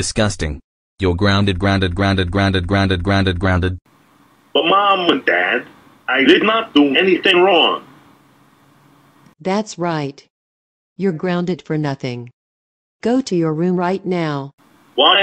disgusting. You're grounded, grounded, grounded, grounded, grounded, grounded, grounded. But Mom and Dad, I did not do anything wrong. That's right. You're grounded for nothing. Go to your room right now. Why